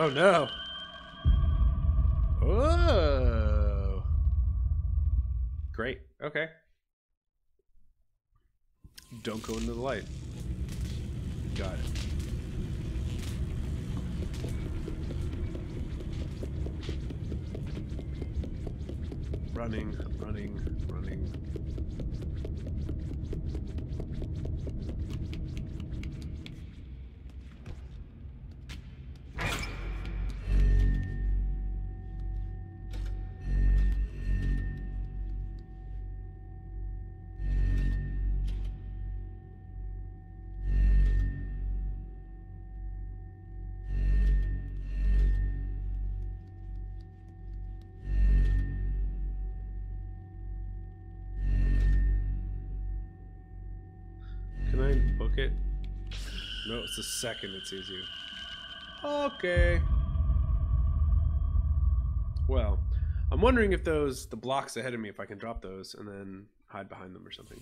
Oh no. Oh. Great. Okay. Don't go into the light. Got it. Running, running, No, it's the second it sees you. Okay. Well, I'm wondering if those the blocks ahead of me, if I can drop those and then hide behind them or something.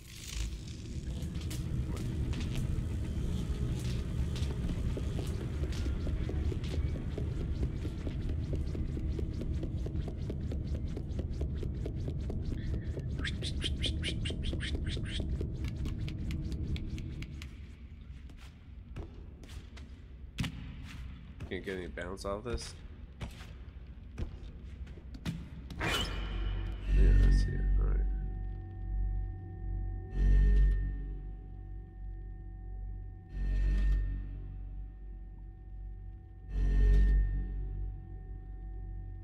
Get any bounce off this. Yeah, I see it. Alright.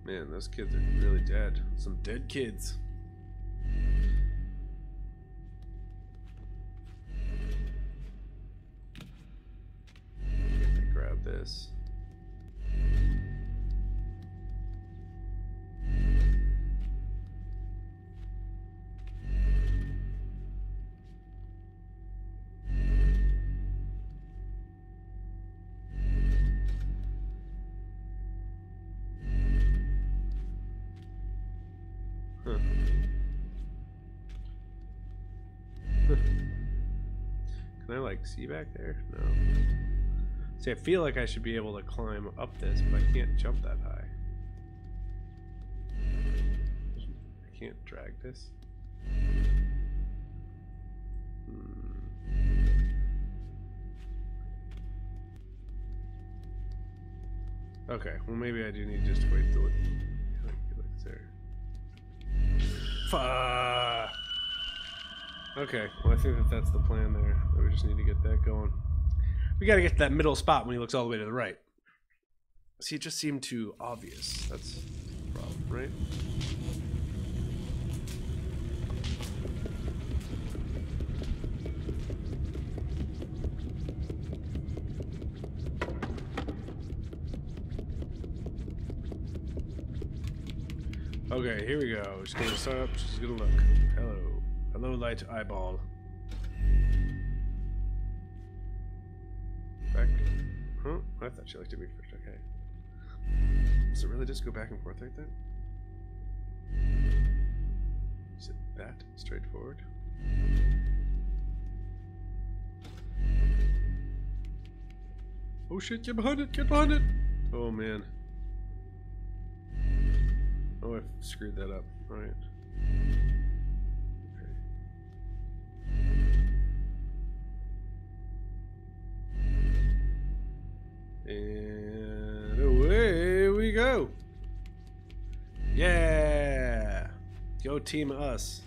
Man, those kids are really dead. Some dead kids. Grab this. Like see back there? No. See, I feel like I should be able to climb up this, but I can't jump that high. I can't drag this. Hmm. Okay, well maybe I do need just to wait till it there. Fuck. Okay, well I think that that's the plan there. We just need to get that going. We got to get to that middle spot when he looks all the way to the right. See, it just seemed too obvious. That's the problem, right? Okay, here we go. Just gonna start up. Just gonna look. Hello, light eyeball. Back. Huh? I thought she liked to be first. Okay. Does it really just go back and forth like that? Is it that straightforward? Oh shit! Get behind it! Get behind it! Oh man. Oh, I screwed that up. All right. And away we go. Yeah. Go team us.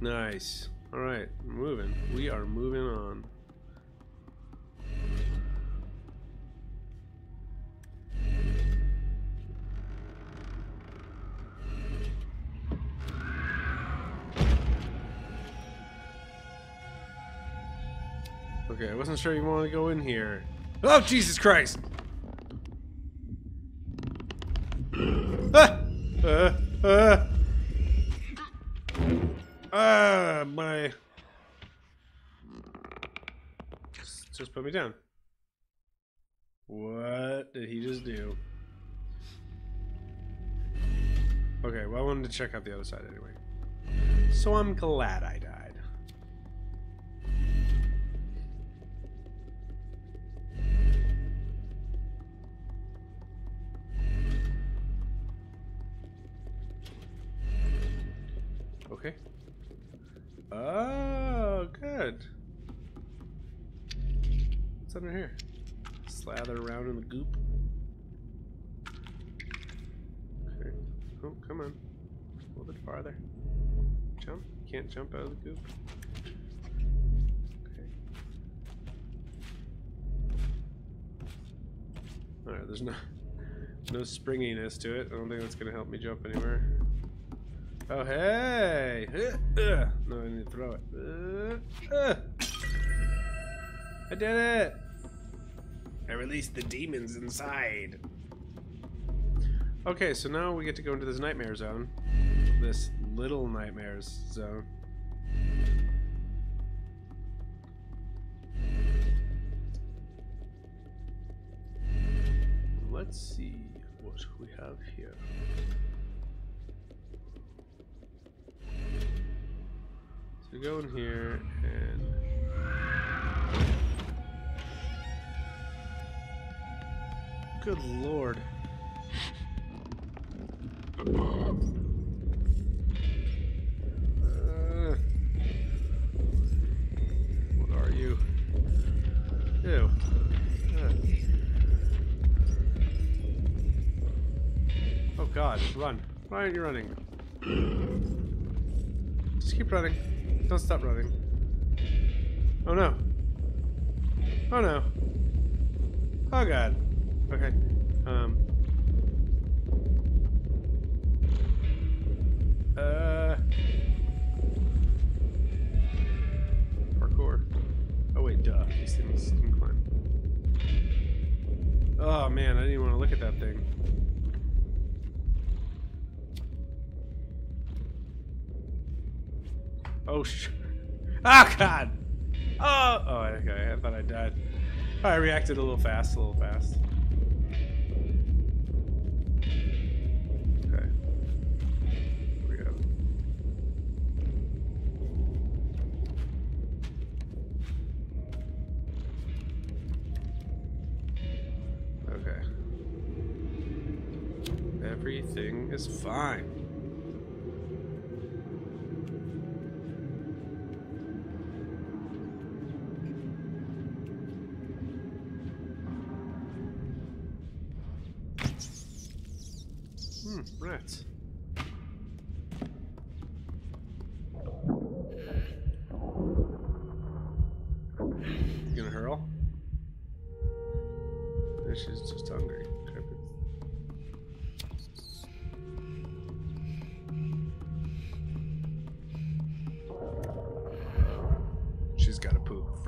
Nice. All right, moving. We are moving wasn't sure you wanted to go in here. Oh, Jesus Christ! Ah! Uh, uh. Ah, my. Just, put me down. What did he just do? Okay, well, I wanted to check out the other side anyway. So I'm glad I died. Slather around in the goop. Okay. Oh, come on. A little bit farther. Jump. Can't jump out of the goop. Okay. Alright, there's no no springiness to it. I don't think that's gonna help me jump anywhere. Oh hey! No, I need to throw it. I did it! I released the demons inside. Okay, so now we get to go into this nightmare zone. This little nightmares zone. Let's see what we have here. So go in here and Good lord. Uh, what are you? Ew. Uh. Oh god, run. Why aren't you running? Just keep running. Don't stop running. Oh no. Oh no. Oh god. Okay. Um. Uh. Parkour. Oh wait, duh. These things can climb. Oh man, I didn't even want to look at that thing. Oh sh. Oh god. Oh. Oh, okay. I thought I died. I reacted a little fast. A little fast. Everything is fine.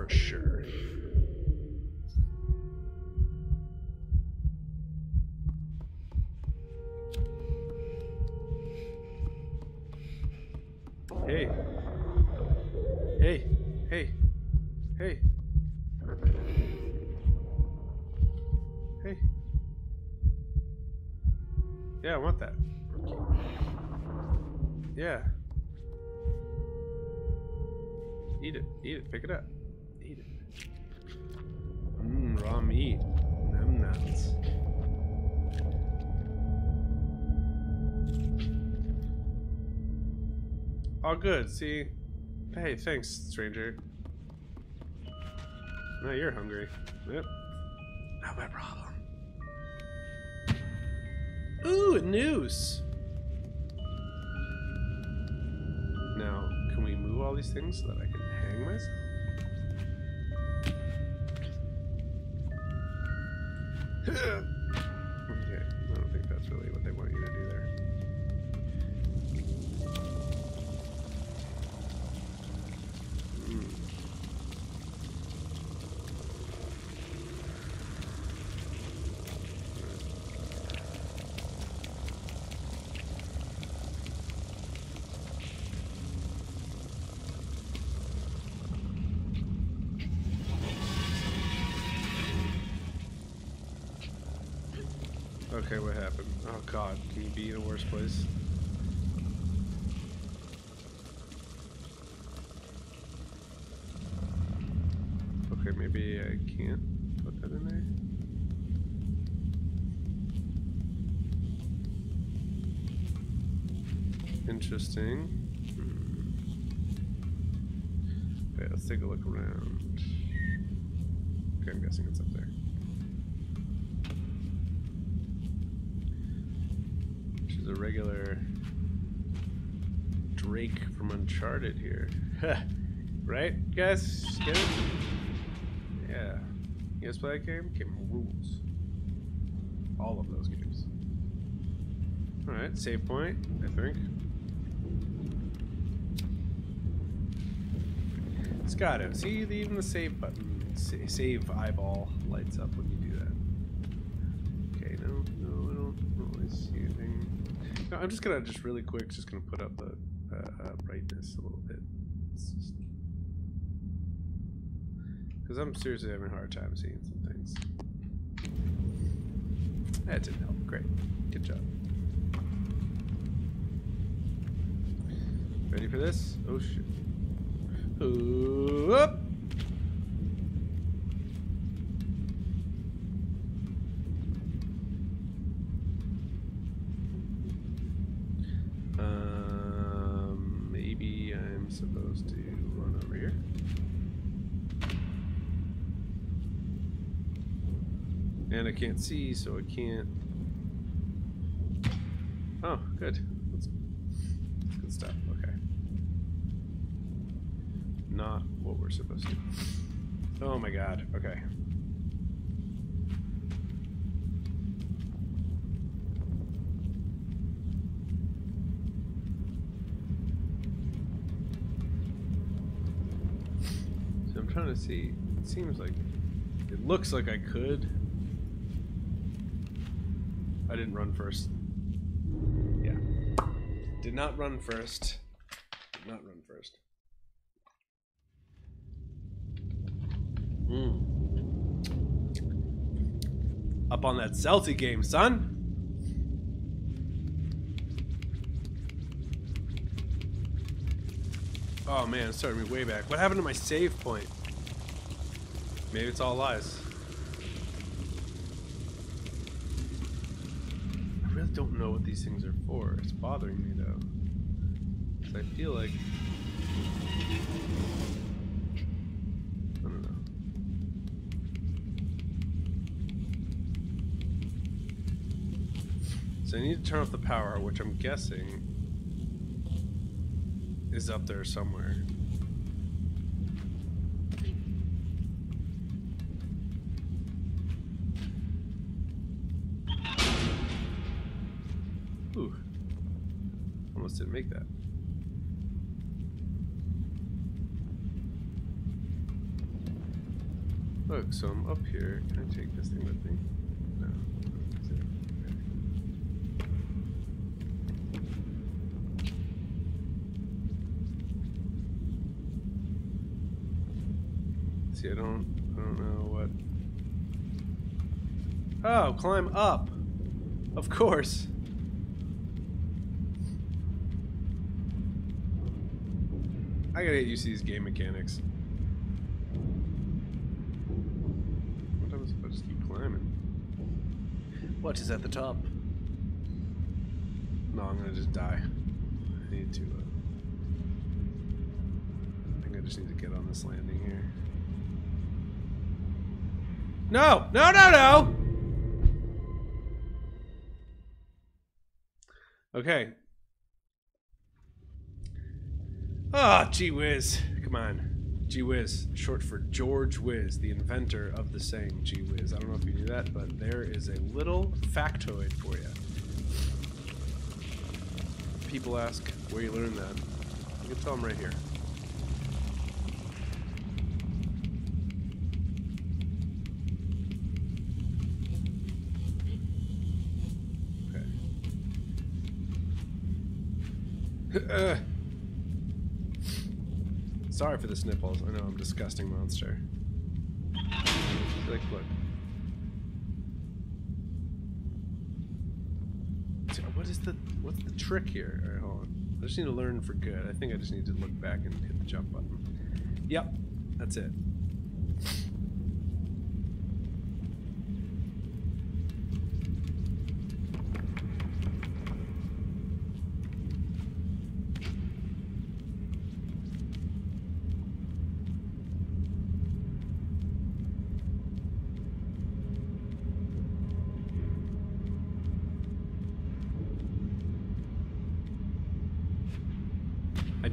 For sure. All good. See? Hey, thanks, stranger. Now you're hungry. Yep. Not my problem. Ooh, a noose. Now, can we move all these things so that I can hang myself? Okay, what happened? Oh god, can you be in a worse place? Okay, maybe I can't put that in there. Interesting. Hmm. Okay, let's take a look around. Okay, I'm guessing it's up there. A regular Drake from Uncharted here. right, guys? Get it? Yeah. You guys play that game? Game rules. All of those games. Alright, save point, I think. It's got it. See, even the save button, save eyeball lights up when I'm just gonna, just really quick, just gonna put up the uh, uh, brightness a little bit. Because I'm seriously having a hard time seeing some things. That didn't help. Great. Good job. Ready for this? Oh shit. Up. Um, maybe I'm supposed to run over here. And I can't see, so I can't. Oh, good. That's, that's good stuff. Okay. Not what we're supposed to. Oh my god. Okay. So I'm trying to see. It seems like it looks like I could. I didn't run first. Yeah. Did not run first. Did not run first. Mm. Up on that Celtic game, son. Oh man, it started me way back. What happened to my save point? Maybe it's all lies. I really don't know what these things are for. It's bothering me though. Cause I feel like I don't know. So I need to turn off the power, which I'm guessing is up there somewhere. Ooh. Almost didn't make that. Look, so I'm up here. Can I take this thing with me? No. See, I don't, I don't know what. Oh, climb up. Of course. I gotta get used to these game mechanics. What happens if I just keep climbing? What is at the top? No, I'm gonna just die. I need to. Uh, I think I just need to get on this landing here. No! No, no, no! Okay. Ah, gee whiz. Come on. Gee whiz. Short for George Whiz, the inventor of the saying gee whiz. I don't know if you knew that, but there is a little factoid for you. People ask where you learned that. You can tell them right here. Okay. Sorry for the snipples. I know I'm a disgusting monster. Like, look. the what's the trick here? All right, hold on. I just need to learn for good. I think I just need to look back and hit the jump button. Yep, that's it.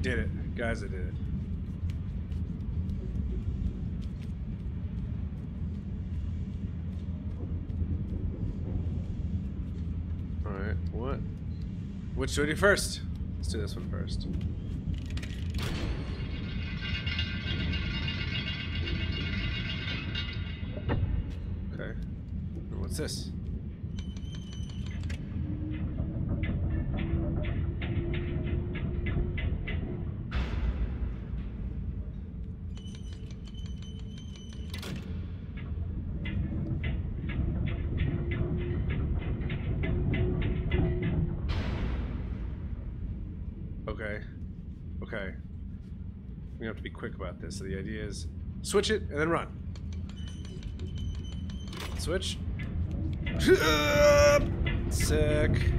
Did it. Guys, I did it. Alright, what? Which do I do first? Let's do this one first. Okay. What's this? Quick about this. So the idea is switch it and then run. Switch. Sick.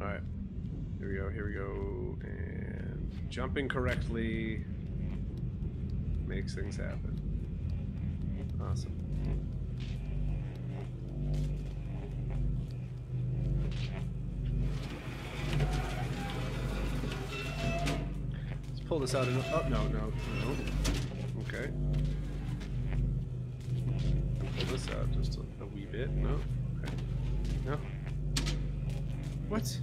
Alright. Here we go, here we go. And jumping correctly makes things happen. Awesome. Pull this out. In, oh no, no, no. Okay. Pull this out just a, a wee bit. No. Okay. No. What?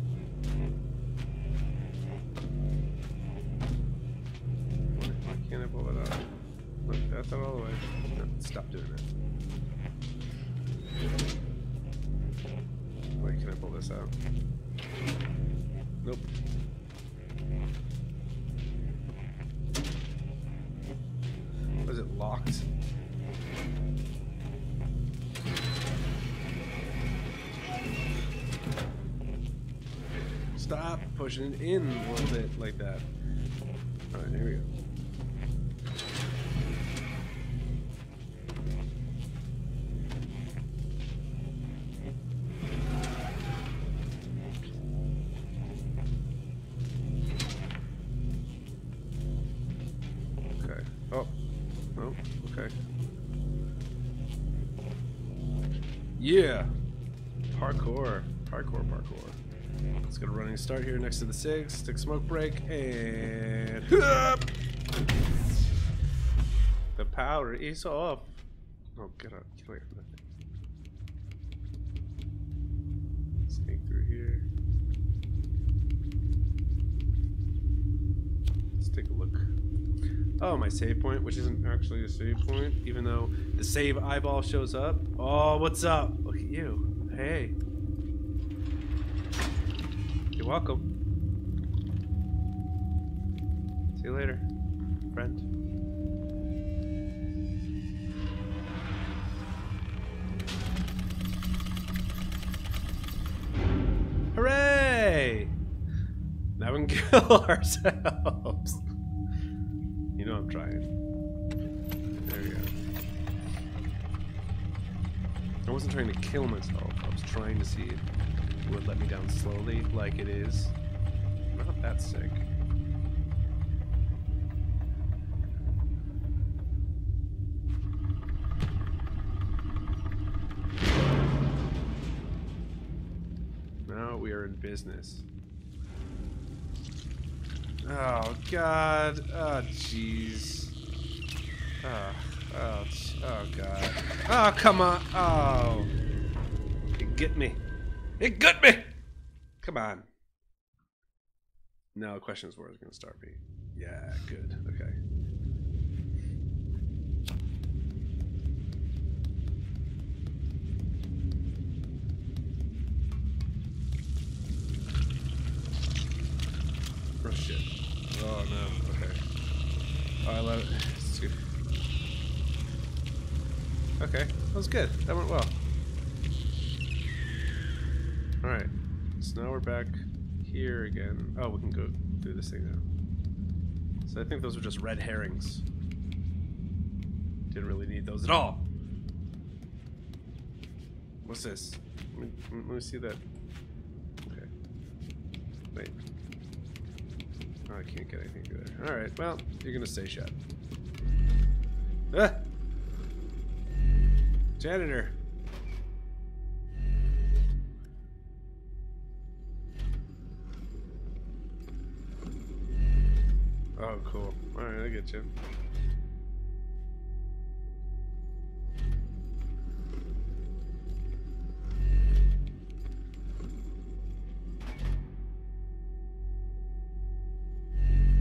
Locked? Stop pushing it in a little bit like that. Alright, here we go. Let's get a running start here next to the SIGs. Stick smoke break and the power is off. Oh, get out. Get away from that thing. Sneak through here. Let's take a look. Oh, my save point, which isn't actually a save point, even though the save eyeball shows up. Oh, what's up? Look at you. Hey. You're welcome. See you later, friend. Hooray! Now we can kill ourselves. You know I'm trying. There we go. I wasn't trying to kill myself. I was trying to see would let me down slowly, like it is. Not that sick. Now we are in business. Oh God! Oh jeez! Oh, oh, oh God! Oh come on! Oh! Get me! It got me! Come on! No, the question is where it's gonna start me. Yeah, good. Okay. Oh shit. Oh no. Okay. Oh, I love it. Okay, that was good. That went well. Alright. So now we're back here again. Oh, we can go through this thing now. So I think those were just red herrings. Didn't really need those at all. What's this? Let me, let me see that. Okay. Wait. Oh, I can't get anything through there. Alright, well, you're gonna stay shut. Ah! Janitor!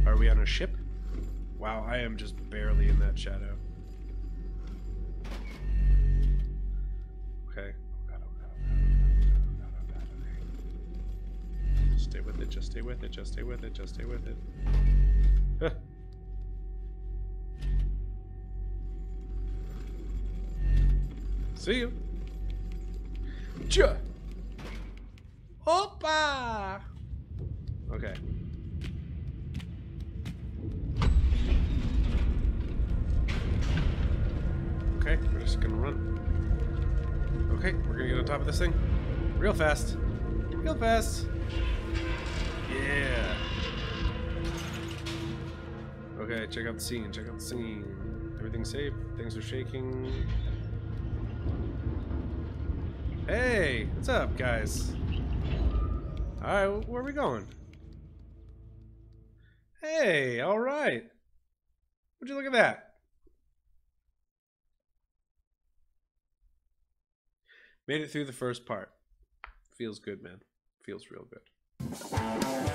Are we on a ship? Wow, I am just barely in that shadow. Okay. Stay with it, just stay with it, just stay with it, just stay with it. See you. Ja. Opa! Okay. Okay, we're just gonna run. Okay, we're gonna get on top of this thing. Real fast. Real fast. Yeah. Okay, check out the scene, check out the scene. Everything's safe, things are shaking. Hey, what's up, guys? Alright, where are we going? Hey, alright. Would you look at that? Made it through the first part. Feels good, man. Feels real good.